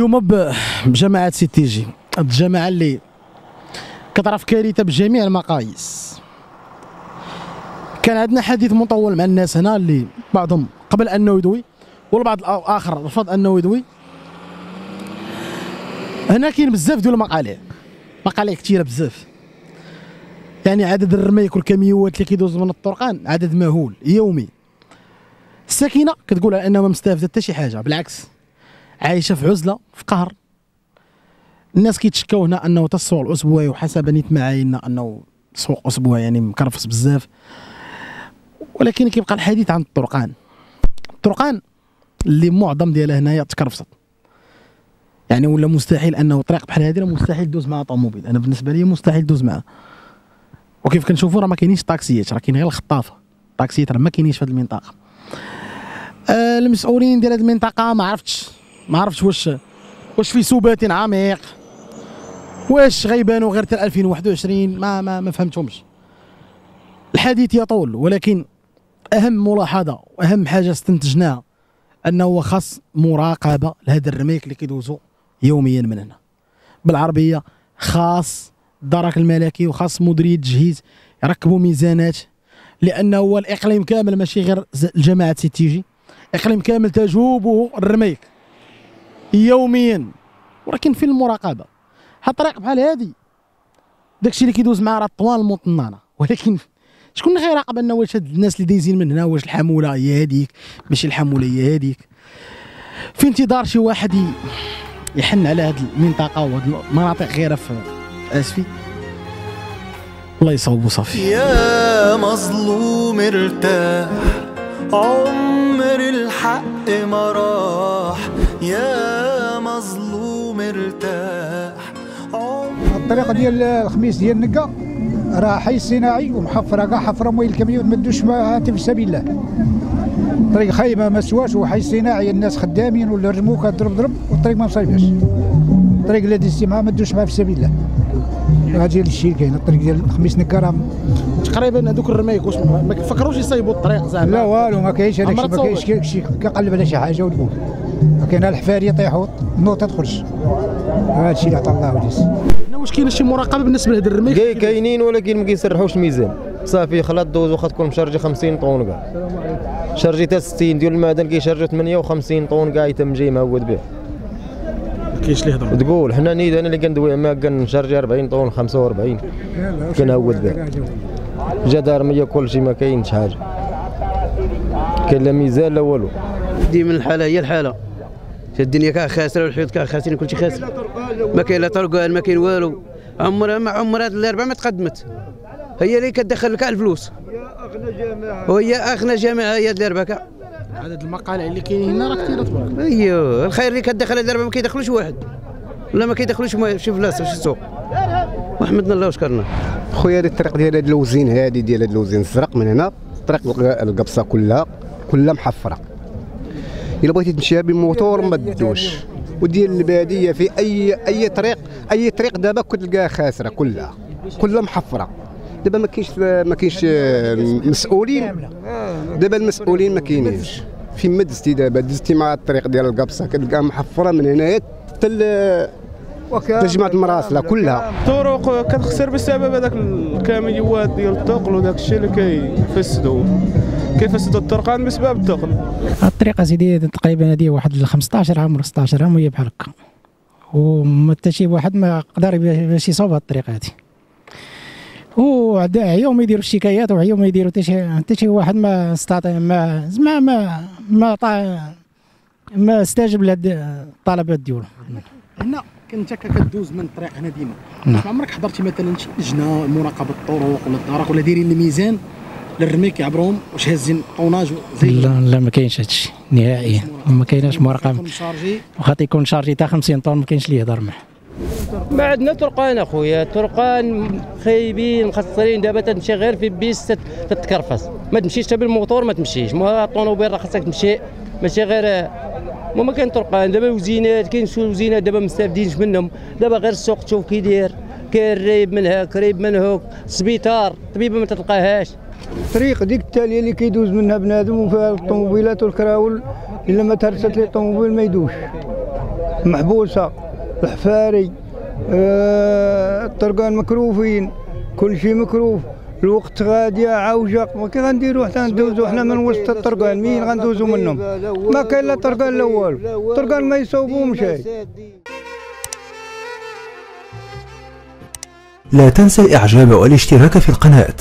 اليوم ب- بجماعة سيدي تيجي. هاد الجماعة اللي كتعرف كارثة بجميع المقاييس. كان عندنا حديث مطول مع الناس هنا اللي بعضهم قبل أنه يدوي والبعض الآخر رفض أنه يدوي. هنا كاين بزاف ديال المقالع مقالع كثيره بزاف. يعني عدد الرميك والكاميوات اللي كيدوز من الطرقان عدد مهول يومي. الساكنة كتقول على انها ما مستافدة حتى شي حاجة بالعكس. عايشة في عزلة في قهر. الناس كيتشكاو هنا أنه تا السوق الأسبوعي وحسب نيت معايننا أنه سوق أسبوعي يعني مكرفس بزاف. ولكن كيبقى الحديث عن الطرقان الطرقان اللي معظم ديالها هنايا تكرفصت. يعني ولا مستحيل أنه طريق بحال هذه مستحيل دوز معها طوموبيل. أنا بالنسبة لي مستحيل دوز معها. وكيف كنشوفوا راه ما كاينينش طاكسيات راه كاين غير الخطافة. طاكسيات راه ما كاينينش في هذه المنطقة. آه المسؤولين ديال هذه المنطقة ما عرفتش. ما عرفتش واش واش في سبات عميق. واش غيبانوا غير حتى 2021 ما ما ما فهمتهمش. الحديث يطول ولكن أهم ملاحظة وأهم حاجة استنتجناها أنه خاص مراقبة لهذا الرميك اللي كيدوزوا يوميا من هنا. بالعربية خاص الدرك الملكي وخاص مديرية التجهيز يركبوا ميزانات لأنه هو الإقليم كامل ماشي غير ز- الجماعة سيدي تيجي. إقليم كامل تجوبه الرميك يوميا. ولكن في المراقبة. هاد الطريق بحال هادي. داكشي اللي كيدوز مع راه الطوال المطنانه ولكن شكون اللي غيراقب أنه واش هاد الناس اللي دايزين من هنا؟ واش الحمولة هي هذيك ماشي الحمولة هي هذيك في انتظار شي واحد يحن على هاد المنطقة وهاد المناطق غيره في آسفي. الله يصوبو صافي. يا مظلوم ارتاح. عمر الحق ما راح يا مظلوم ارتاح. عمر الطريقة ديال الخميس ديال النقا راه حي صناعي ومحفره كاع حفرة مويل الكاميون ما دوش معها في سبيل الله. طريق خايبة ما سواش وحي صناعي الناس خدامين ولا رجموك ضرب ضرب والطريق ما مصايباش الطريق اللي دزتي معها ما دوش معها في سبيل الله. هذا هي الشيء اللي كاين الطريق ديال الخميس نقا راه تقريبا هذوك الرمايك واش ما كيفكروش يصايبوا الطريق زعما. لا والو ما كاينش هذاك الشيء ما كاينش. شي كنقلب على شي حاجة ونقول ما كاين الحفاري يطيحوا النوطه تخرج. هذا الشيء اللي عطا الله وليس. هنا واش كاين شي مراقبة بالنسبة لهذا الرميك كاين كاينين ولكن ما كيسرحوش الميزان. صافي خلاص دوز واخا تكون مشارجي 50 طون كاع. شارجي حتى 60 ديال المعدن كيشارجوا 58 طون كاع يتم جاي مهود به. كاينش اللي يهضر تقول حنا نيد أنا اللي كندوي ما كنشارجي 40 طون 45 كنهود به جا دارميه كل شيء ما كاينش حاجة كاين لا ميزان لا والو دي من الحالة هي الحالة. الدنيا كاع خاسرة والحيوط كاع خاسرين كلشي خاسر. ما كاين لا طرقان ما كاين والو. عمرها ما عمرها هاد الأربعة ما تقدمت. هي اللي كتدخل كاع الفلوس. وهي أغنى جامعة هي هاد الأربعة كاع. عدد المقالع اللي كاينين هنا راه كثيره تبارك ايوا الخير اللي كتدخل هاد الاربعه ما كيدخلوش واحد. ولا ما كيدخلوش ما- شي فلاس شي سوق وحمدنا الله وشكرنا خويا هذه الطريق ديال هاد اللوزين هادي ديال هاد اللوزين الزرق من هنا. طريق الق- القبصة كلها كلها محفرة. إلا بغيتي تمشيها بالموتور ما تدوش. وديال البادية في اي أي طريق أي طريق دابا كتلقاها خاسرة كلها. كلها محفرة. دابا ما كاينش ما كاينش آه، مسؤولين دابا المسؤولين ما كاينينش. فين ما دزتي دابا دزتي مع الطريق ديال القبصة كتلقاها محفرة من هنايا حتى ل- حتى جماعة مراسلة كلها. الطرق كتخسر بسبب هذاك الكاميوات ديال الثقل وداك الشيء اللي كيفسدوا كيفسدوا الطرقان بسبب الثقل. الطريقة سيدي تقريبا هذه واحد ل 15 عام ولا 16 عام وهي بحال هكا. وما حتى شي واحد ما قدر باش يصوب هاد الطريقة هذه وعدا عياو ما يديروا الشكايات وعياو ما يديروا حتى شي حتى شي واحد ما استطاع ما زعما ما ما طا ما استجب لهاد الطلبات ديالو هنا كنت كدوز من الطريق هنا ديما. نعم. عمرك حضرتي مثلا شي لجنة مراقبة الطرق ولا الدرك ولا دايرين الميزان للرميك يعبرهم واش هازين tonnage زي لا لا ما كاينش هادشي نهائيا. ما كايناش مراقبة. واخا تيكون chargé. تاع 50 طن ما كاينش اللي يهضر معاه ما عندنا طرقان أخويا طرقان خايبين مخسرين. دابا تمشي غير في piste تت- تتكرفس ما تمشيش حتى بالموتور ما تمشيش. ما الطوموبيل راه خاصك تمشي. ماشي غير ما كاين طرقان دابا وزينات كاين شي وزينات دابا مستافدينش منهم. دابا غير السوق تشوف كي داير كاين ريب من هاك ريب من هوك. سبيطار طبيبه ما تلقاهاش. الطريق ديك التالية اللي كيدوز منها بنادم وفيها الطوموبيلات والكراول إلا ما تهرست لي الطوموبيل ما يدوش. محبوسة. الحفاري آه، الطرقان مكروفين كل شيء مكروف. الوقت غادي عوجة ما كي غنديروا حتى ندوزو حنا من وسط الطرقان؟ مين غندوزو منهم؟ ما كاين لا طرقان لا والو. الطرقان ما يصوبوهمش لا تنسى الإعجاب والاشتراك في القناة.